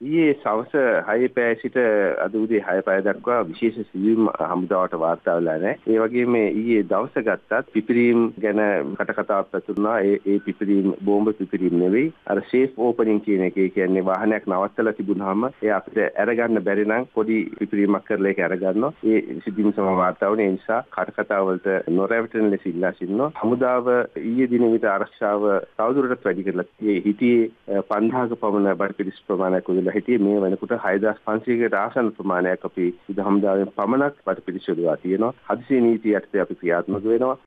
ඊයේ සවස 6 පැය සිට අද උදේ 6 පැය දක්වා විශේෂ සිදුවීම් හමුදාවට වාර්තා වෙලා නැහැ. ඒ වගේම ඊයේ දවස ගත්තත් පිපිරීම් ගැන කටකතාවක් පැතුරුණා. ඒ ඒ පිපිරීම් බෝම්බ පිපිරීම් නෙවෙයි. අර සේෆ් ඕපනින් කියන එක. ඒ කියන්නේ වාහනයක් නවත්තලා තිබුණාම ඒ අපිට අරගන්න බැරි නම් පොඩි පිපිරීමක් කරලා ඒක අරගන්නවා. ඒ සිදුවීම් සම වාර්තා වුණේ. ඒ නිසා කටකතාව වලට නොරැවටෙන ලෙස ඉල්ලා සිටිනවා. හමුදාව ඊයේ දින විතර ආරක්ෂාව තවදුරටත් වැඩි කරලා හිටියේ 5000ක පමණ බඩපිරිස් ප්‍රමාණයක් උදේ කියලා හිටියේ මේ වෙනකොට 6500කට ආසන්න ප්‍රමාණයක් අපි විද හමුදාවෙන් පමණක් වටපිළිසෙලවා තියෙනවා. හදිසි නීති යටතේ අපි ක්‍රියාත්මක වෙනවා.